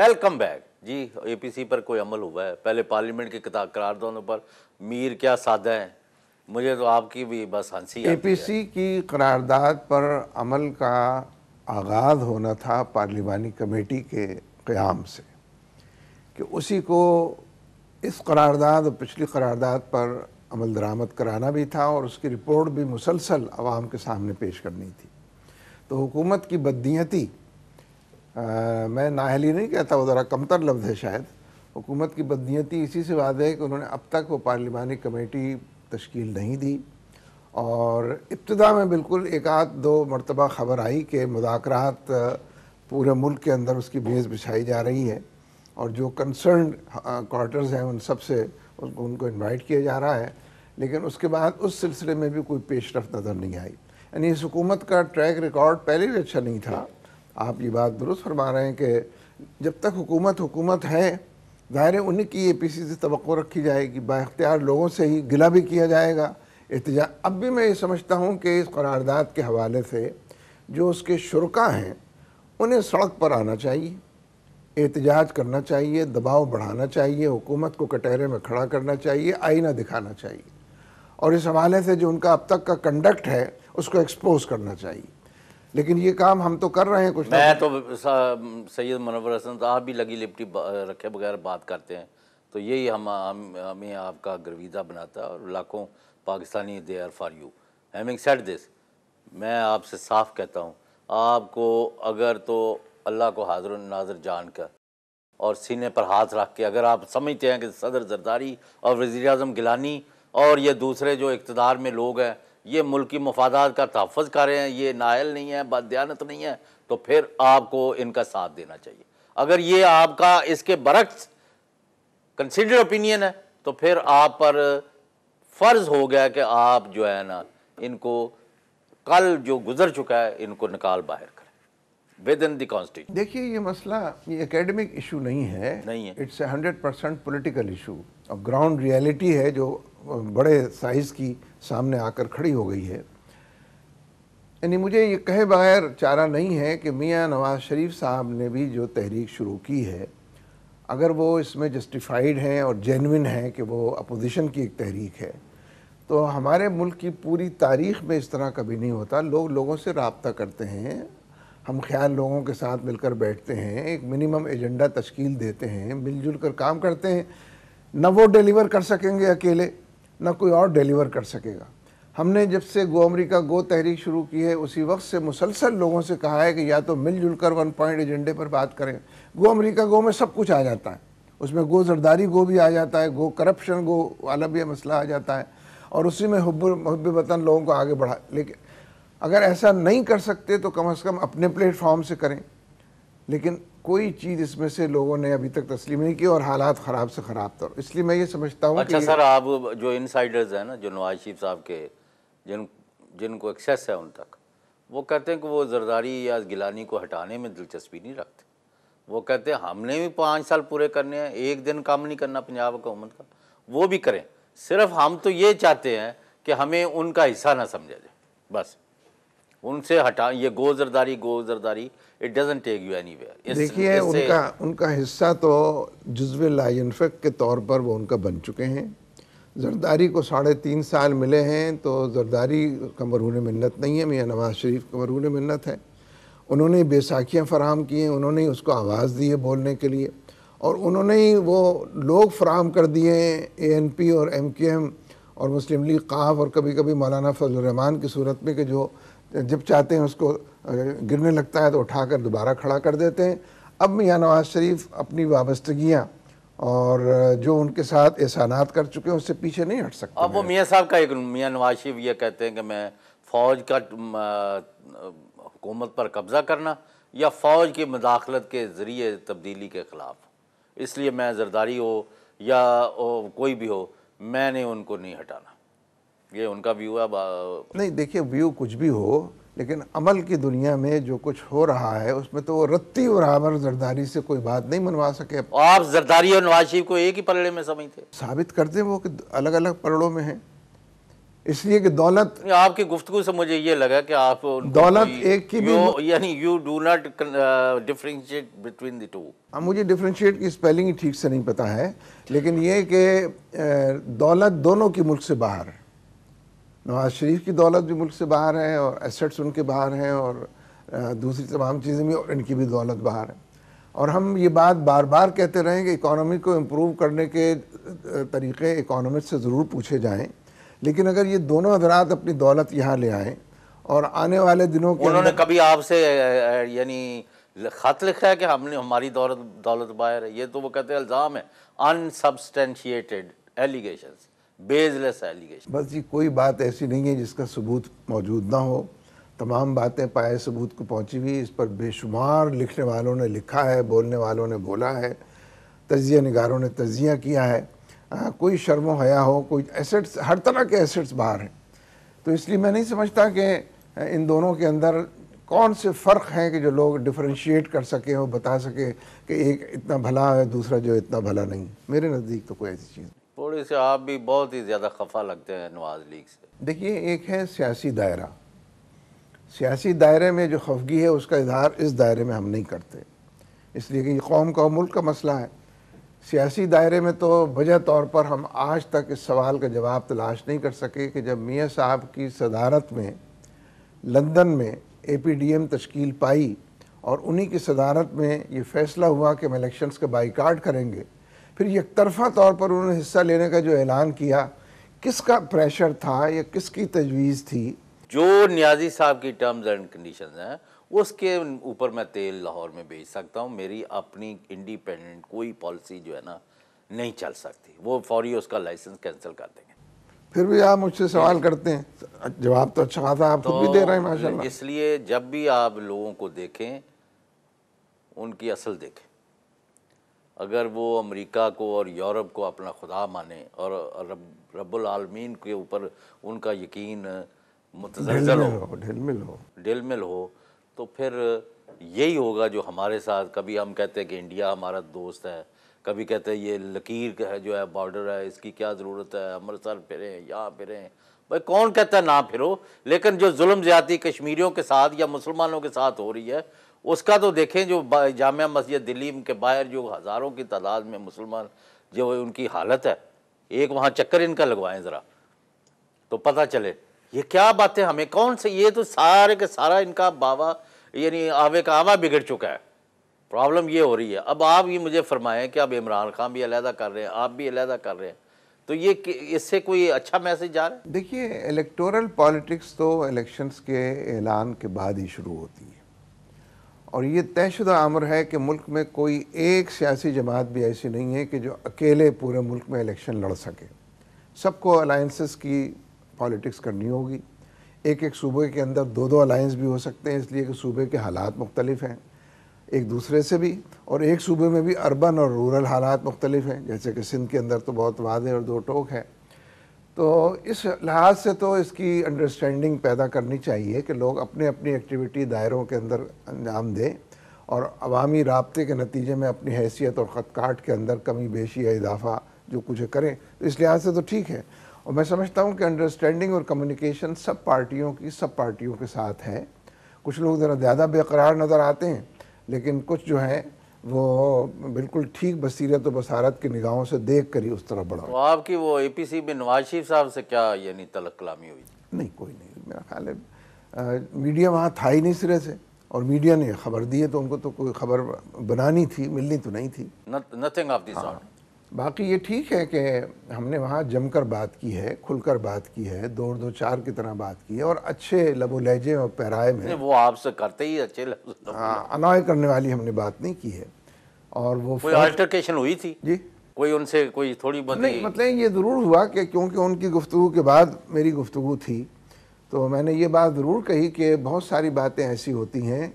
Welcome back. जी APC पर कोई अमल हुआ है? पहले पार्लियामेंट के करारदानों पर। मीर, क्या सादा है? मुझे तो आपकी भी बस हँसी एपीसी की करारदाद पर अमल का आगाज़ होना था पार्लिमानी कमेटी के क़्याम से, कि उसी को इस करारदाद और पिछली करारदाद पर अमल दरामद कराना भी था और उसकी रिपोर्ट भी मुसलसल आवाम के सामने पेश करनी थी। तो हुकूमत की बदनीयती मैं नाहली नहीं कहता, वो ज़रा कमतर लफ्ज़ है शायद। हुकूमत की बदनीयती इसी से वादे है कि उन्होंने अब तक वो पार्लिमानी कमेटी तश्कील नहीं दी। और इब्तदा में बिल्कुल एक आध दो मरतबा ख़बर आई कि मुजाकरात पूरे मुल्क के अंदर उसकी बेस बिछाई जा रही है और जो कंसर्न क्वार्टर्स हैं उन सबसे उसको उनको इन्वाइट किया जा रहा है। लेकिन उसके बाद उस सिलसिले में भी कोई पेशरफ नज़र नहीं आई। यानी इस हुकूमत का ट्रैक रिकॉर्ड पहले भी अच्छा नहीं था। आप ये बात दुरुस्त फरमा रहे हैं कि जब तक हुकूमत हुकूमत है, ज़ाहिर उन्हीं की ए पी सी से तो रखी जाएगी। बाख्तियार लोगों से ही गिला भी किया जाएगा। एहतजा अब भी मैं ये समझता हूँ कि इस करारदाद के हवाले से जो उसके शुरा हैं, उन्हें सड़क पर आना चाहिए, एहतजाज करना चाहिए, दबाव बढ़ाना चाहिए, हुकूमत को कटहरे में खड़ा करना चाहिए, आईना दिखाना चाहिए। और इस हवाले से जो उनका अब तक का कंडक्ट है, उसको एक्सपोज करना चाहिए। लेकिन ये काम हम तो कर रहे हैं कुछ मैं तो सैयद मनवर हसन साहब भी लगी लिपटी रखे बगैर बात करते हैं। तो यही हम, हम हमें आपका गर्विदा बनाता है और लाखों Pakistani they are for you having said this मैं आपसे साफ़ कहता हूँ आपको अगर तो अल्लाह को हाजिर नाजर जान कर और सीने पर हाथ रख के अगर आप समझते हैं कि सदर जरदारी और वज़ी अजम गिलानी और ये दूसरे जो इकतदार में लोग हैं ये मुल्की मफादात का तहफ़ कर रहे हैं ये नायल नहीं है बदयानत नहीं है तो फिर आपको इनका साथ देना चाहिए। अगर ये आपका इसके बरक्स कंसिडर ओपिनियन है तो फिर आप पर फ़र्ज़ हो गया कि आप जो है ना इनको कल जो गुजर चुका है इनको निकाल बाहर करें। विद इन दॉन्स्टिट्यूशन देखिए ये मसला ये एकेडमिक इशू नहीं है। नहीं है। It's hundred percent political issue और ग्राउंड रियलिटी है जो बड़े साइज़ की सामने आकर खड़ी हो गई है। यानी मुझे ये कहे बगैर चारा नहीं है कि मियाँ नवाज़ शरीफ साहब ने भी जो तहरीक शुरू की है, अगर वो इसमें जस्टिफाइड हैं और जेनविन है कि वो अपोजिशन की एक तहरीक है तो हमारे मुल्क की पूरी तारीख़ में इस तरह कभी नहीं होता। लोग लोगों से रबता करते हैं, हम ख्याल लोगों के साथ मिलकर बैठते हैं, एक मिनिमम एजेंडा तश्कील देते हैं, मिलजुल कर काम करते हैं, न वो डिलीवर कर सकेंगे अकेले। न कोई और डिलीवर कर सकेगा। हमने जब से गो अमरीका गो तहरीक शुरू की है, उसी वक्त से मुसलसल लोगों से कहा है कि या तो मिलजुल कर वन पॉइंट एजेंडे पर बात करें। गो अमरीका गो में सब कुछ आ जाता है। उसमें गो जरदारी गो भी आ जाता है, गो करप्शन गो वाला भी मसला आ जाता है और उसी में हब हब वतन लोगों को आगे बढ़ा। लेकिन अगर ऐसा नहीं कर सकते तो कम अज़ कम अपने प्लेटफॉर्म से करें। लेकिन कोई चीज़ इसमें से लोगों ने अभी तक तस्लीम नहीं की और हालात ख़राब से ख़राब तर इसलिए मैं ये समझता हूँ अच्छा सर आप जो इनसाइडर्स हैं ना जो नवाज़ शरीफ साहब के जिन जिनको एक्सेस है उन तक वो कहते हैं कि वो जरदारी या गिलानी को हटाने में दिलचस्पी नहीं रखते। वो कहते हैं हमने भी पाँच साल पूरे करने हैं एक दिन काम नहीं करना पंजाब हुकूमत का। वो भी करें। सिर्फ़ हम तो ये चाहते हैं कि हमें उनका हिस्सा ना समझा जाए। बस। उनसे हटा ये go Zardari go Zardari it doesn't take you any देखिए उनका उनका हिस्सा तो जज्व लाइनफक के तौर पर वो उनका बन चुके हैं। जरदारी को साढ़े तीन साल मिले हैं तो जरदारी का मरहून मन्नत नहीं है मियाँ नवाज़ शरीफ का मरहून मन्नत है। उन्होंने बेसाखियाँ फराम की हैं उन्होंने उसको आवाज़ दी है बोलने के लिए। और उन्होंने ही वो लोग फराम कर दिए हैं ए एन पी और एम के एम और मुस्लिम लीग काफ और कभी कभी मौलाना फजलरहमान की सूरत में कि जो जब चाहते हैं उसको गिरने लगता है तो उठाकर दोबारा खड़ा कर देते हैं। अब मियाँ नवाज़ शरीफ अपनी वाबस्तगियाँ और जो उनके साथ एहसानात कर चुके हैं उससे पीछे नहीं हट सकते अब वो मियाँ साहब का एक मियाँ नवाज़ शरीफ ये कहते हैं कि मैं फ़ौज का हुकूमत पर कब्ज़ा करना या फ़ौज की मदाखलत के ज़रिए तब्दीली के ख़िलाफ़। इसलिए मैं जरदारी हो या कोई भी हो मैंने उनको नहीं हटाना। ये उनका व्यू है नहीं देखिए व्यू कुछ भी हो लेकिन अमल की दुनिया में जो कुछ हो रहा है उसमें तो वो रत्ती बराबर जरदारी से कोई बात नहीं मनवा सके। आप जरदारी और नवाज़ शरीफ को एक ही पलड़े में समझते साबित करते वो कि अलग अलग पलड़ों में हैं। इसलिए कि दौलत आपकी गुफ्तु से मुझे ये लगा कि आप दौलत एक की भी- यानी you do not differentiate between the two अब मुझे डिफ्रेंशिएट की स्पेलिंग ठीक से नहीं पता है लेकिन ये कि दौलत दोनों की मुल्क से बाहर है। नवाज़ शरीफ की दौलत भी मुल्क से बाहर है और एसेट्स उनके बाहर हैं और दूसरी तमाम चीज़ें भी और इनकी भी दौलत बाहर है। और हम ये बात बार बार कहते रहें कि इकॉनमी को इम्प्रूव करने के तरीक़े इकॉनमिस्ट से ज़रूर पूछे जाएँ लेकिन अगर ये दोनों हजरात अपनी दौलत यहाँ ले आएँ और आने वाले दिनों के उन्होंने कभी आपसे यानी खत लिखा है कि हमने हमारी दौलत दौलत बाहर है? ये तो वो कहते हैं इल्ज़ाम है। अनसब्सटेंशिएटेड एलिगेशंस बेसलेस एलिगेशन बस जी कोई बात ऐसी नहीं है जिसका सबूत मौजूद ना हो। तमाम बातें पाए सबूत को पहुँची हुई इस पर बेशुमार लिखने वालों ने लिखा है बोलने वालों ने बोला है तजिया नगारों ने तजिया किया है। आ, कोई शर्म हया हो कोई एसेट्स हर तरह के एसेट्स बाहर हैं। तो इसलिए मैं नहीं समझता कि इन दोनों के अंदर कौन से फ़र्क हैं कि जो लोग डिफ्रेंशिएट कर सकें और बता सके कि एक इतना भला है दूसरा जो इतना भला नहीं। मेरे नज़दीक तो कोई ऐसी चीज़ थोड़े से आप भी बहुत ही ज़्यादा खफा लगते हैं नवाज़ लीग से। देखिए, एक है सियासी दायरा। सियासी दायरे में जो खफगी है, उसका इजहार इस दायरे में हम नहीं करते। इसलिए कि ये कौम का और मुल्क का मसला है। सियासी दायरे में तो वजह तौर पर हम आज तक इस सवाल का जवाब तलाश नहीं कर सके कि जब मियाँ साहब की सदारत में, लंदन में ए पी डी एम तश्कील पाई और उन्हीं की सदारत में ये फैसला हुआ कि हम इलेक्शंस का बाईकाट करेंगे फिर एक तरफा तौर पर उन्होंने हिस्सा लेने का जो ऐलान किया किसका प्रेशर था या किसकी तजवीज़ थी? जो न्याजी साहब की टर्म्स एंड कंडीशंस हैं उसके ऊपर मैं तेल लाहौर में बेच सकता हूँ। मेरी अपनी इंडिपेंडेंट कोई पॉलिसी जो है ना नहीं चल सकती। वो फौरी उसका लाइसेंस कैंसिल कर देंगे। फिर भी आप मुझसे सवाल करते हैं। जवाब तो अच्छा खासा आप खुद भी दे रहे हैं माशाल्लाह। इसलिए जब भी आप लोगों को देखें उनकी असल देखें। अगर वो अमेरिका को और यूरोप को अपना खुदा माने और रब रब्बुल आलमीन के ऊपर उनका यकीन ढिलमिल हो ढिलमिल हो। दिलमिल हो तो फिर यही होगा जो हमारे साथ कभी हम कहते हैं कि इंडिया हमारा दोस्त है कभी कहते हैं ये लकीर है जो है बॉर्डर है इसकी क्या ज़रूरत है अमृतसर फिरें यहाँ फिरें। भाई कौन कहता है ना फिरो लेकिन जो जुल्म ज़्यादती कश्मीरियों के साथ या मुसलमानों के साथ हो रही है उसका तो देखें जो जामिया मस्जिद दिल्ली के बाहर जो हज़ारों की तादाद में मुसलमान जो उनकी हालत है, एक वहाँ चक्कर इनका लगवाएँ ज़रा। तो पता चले, ये क्या बातें हमें, कौन से, ये तो सारे के सारा इनका बाबा, यानी आवे का आवा बिगड़ चुका है। प्रॉब्लम ये हो रही है। अब आप ये मुझे फरमाएँ कि अब इमरान खान भी अलहदा कर रहे हैं, आप भी अलहदा कर रहे हैं तो ये इससे कोई अच्छा मैसेज जा रहा है? देखिए इलेक्टोरल पॉलिटिक्स तो इलेक्शंस के ऐलान के बाद ही शुरू होती है। और ये तयशुदा अमर है कि मुल्क में कोई एक सियासी जमात भी ऐसी नहीं है कि जो अकेले पूरे मुल्क में इलेक्शन लड़ सके। सबको अलाइंसेस की पॉलिटिक्स करनी होगी। एक एक सूबे के अंदर दो दो अलाइंस भी हो सकते हैं, इसलिए कि सूबे के हालात मुख्तलिफ़ हैं, एक दूसरे से भी। और एक सूबे में भी अर्बन और रूरल हालात मुख्तलिफ़ हैं, जैसे कि सिंध के अंदर तो बहुत वादे और दो टोक है। तो इस लिहाज से तो इसकी अंडरस्टैंडिंग पैदा करनी चाहिए कि लोग अपने अपनी एक्टिविटी दायरों के अंदर अंजाम दें और अवामी रबते के नतीजे में अपनी हैसियत और ख़तकाट के अंदर कमी, बेशी या इजाफा जो कुछ करें। तो इस लिहाज से तो ठीक है। और मैं समझता हूँ कि अंडरस्टैंडिंग और कम्युनिकेशन सब पार्टियों की, सब पार्टियों के साथ है। कुछ लोग ज़रा ज़्यादा बेकरार नज़र आते हैं, लेकिन कुछ जो है वो बिल्कुल ठीक बसीरत और बसारत की निगाहों से देख कर ही उस तरफ़ बढ़ा। तो आपकी वो ए पी सी में नवाज़ शरीफ साहब से क्या यानी तलक कलामी हुई? नहीं कोई नहीं। मेरा ख्याल है मीडिया वहाँ था ही नहीं सिरे से और मीडिया ने खबर दी है तो उनको तो कोई खबर बनानी थी मिलनी तो नहीं थी। नथिंग ऑफ़ दिस बाकी ये ठीक है कि हमने वहाँ जमकर बात की है खुलकर बात की है दो दो चार की तरह बात की है और अच्छे लबो लहजे और पैराए में वो आपसे करते ही अच्छे हाँ, अनॉय करने वाली हमने बात नहीं की है और वो कोई अल्टरकेशन हुई थी? जी। कोई उनसे कोई थोड़ी बहुत नहीं मतलब ये ज़रूर हुआ कि क्योंकि उनकी गुफ्तु के बाद मेरी गुफ्तु थी तो मैंने ये बात ज़रूर कही कि बहुत सारी बातें ऐसी होती हैं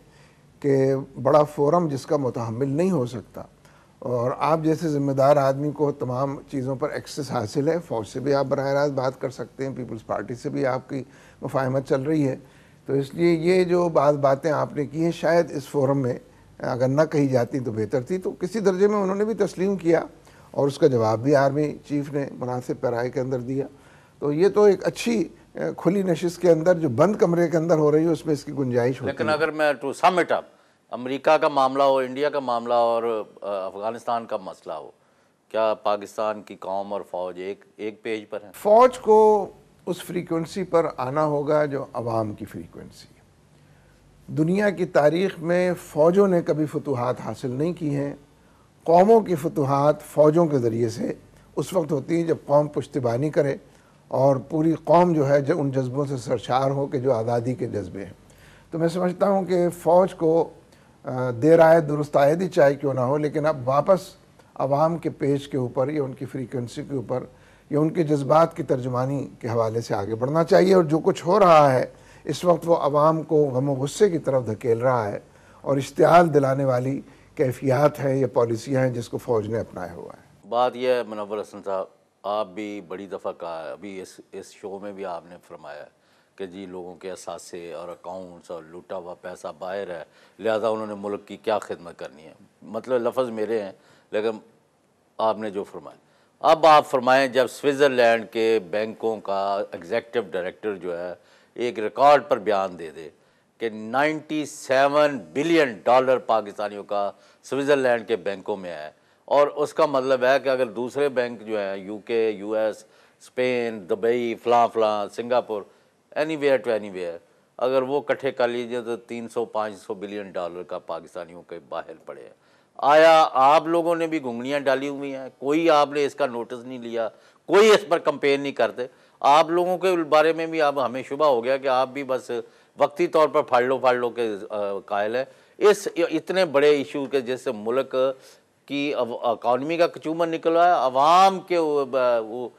कि बड़ा फोरम जिसका मुतहमल नहीं हो सकता। और आप जैसे ज़िम्मेदार आदमी को तमाम चीज़ों पर एक्सेस हासिल है फ़ौज से भी आप बरह रास्त बात कर सकते हैं पीपल्स पार्टी से भी आपकी मुफाहमत चल रही है। तो इसलिए ये जो बात बातें आपने की हैं शायद इस फोरम में अगर ना कही जाती तो बेहतर थी। तो किसी दर्जे में उन्होंने भी तस्लीम किया और उसका जवाब भी आर्मी चीफ ने मुनासिब पैराए के अंदर दिया। तो ये तो एक अच्छी खुली नशिश के अंदर जो बंद कमरे के अंदर हो रही है उसमें इसकी गुंजाइश होती लेकिन अगर मैं to sum it up America का मामला हो, इंडिया का मामला और अफ़गानिस्तान का मसला हो, क्या पाकिस्तान की कौम और फौज एक एक पेज पर है? फौज को उस फ्रीक्वेंसी पर आना होगा जो अवाम की फ्रीक्वेंसी दुनिया की तारीख में फ़ौजों ने कभी फतूहत हासिल नहीं की हैं। कौमों की फतूहत फ़ौजों के ज़रिए से उस वक्त होती हैं जब कौम पुश्तबानी करे और पूरी कौम जो है जो, उन जज्बों से सरशार हो कि जो आज़ादी के जज्बे हैं। तो मैं समझता हूँ कि फ़ौज को देर आए, दुरुस्त आयद ही चाहे क्यों ना हो, लेकिन अब वापस आवाम के पेज के ऊपर या उनकी फ्रीक्वेंसी के ऊपर या उनके जज्बात की तर्जमानी के हवाले से आगे बढ़ना चाहिए और जो कुछ हो रहा है, इस वक्त वो आवाम को गम गुस्से की तरफ़ धकेल रहा है और इश्तियाल दिलाने वाली कैफियत हैं या पॉलिसियाँ हैं जिसको फ़ौज ने अपनाया हुआ है। बात यह है मुनवर हसन साहब, आप भी बड़ी दफ़ा कहा अभी इस इस शो में भी आपने फरमाया है। कि जी लोगों के असासे और अकाउंट्स और लूटा हुआ पैसा बाहर है, लिहाजा उन्होंने मुल्क की क्या खिदमत करनी है? मतलब लफ्ज़ मेरे हैं, लेकिन आपने जो फरमाया। अब आप फरमाएँ, जब स्विट्ज़रलैंड के बैंकों का एग्जेक्टिव डायरेक्टर जो है, एक रिकॉर्ड पर बयान दे दे कि 97 बिलियन डॉलर पाकिस्तानियों का स्विट्ज़रलैंड के बैंकों में है। और उसका मतलब है कि अगर दूसरे बैंक जो हैं यूके यूएस स्पेन दुबई फ़लाँ फ़लाँ Singapore anywhere to anywhere अगर वो इकट्ठे कर लीजिए तो 300-500 बिलियन डॉलर का पाकिस्तानियों के बाहर पड़े हैं। आया आप लोगों ने भी घुंगनियाँ डाली हुई हैं। कोई आपने इसका नोटिस नहीं लिया। कोई इस पर कंपेयर नहीं करते। आप लोगों के बारे में भी अब हमें शुबा हो गया कि आप भी बस वक्ती तौर पर फाड़ लो फाड़ लो के कायल है। इस इतने बड़े इशू के जैसे मुल्क की इकॉनमी का कचूमर निकला है। अवाम के वो, वो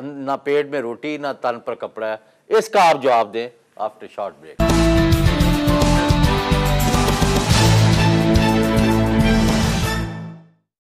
ना पेट में रोटी ना तन पर कपड़ा है। इसका आप जवाब दें आफ्टर शॉर्ट ब्रेक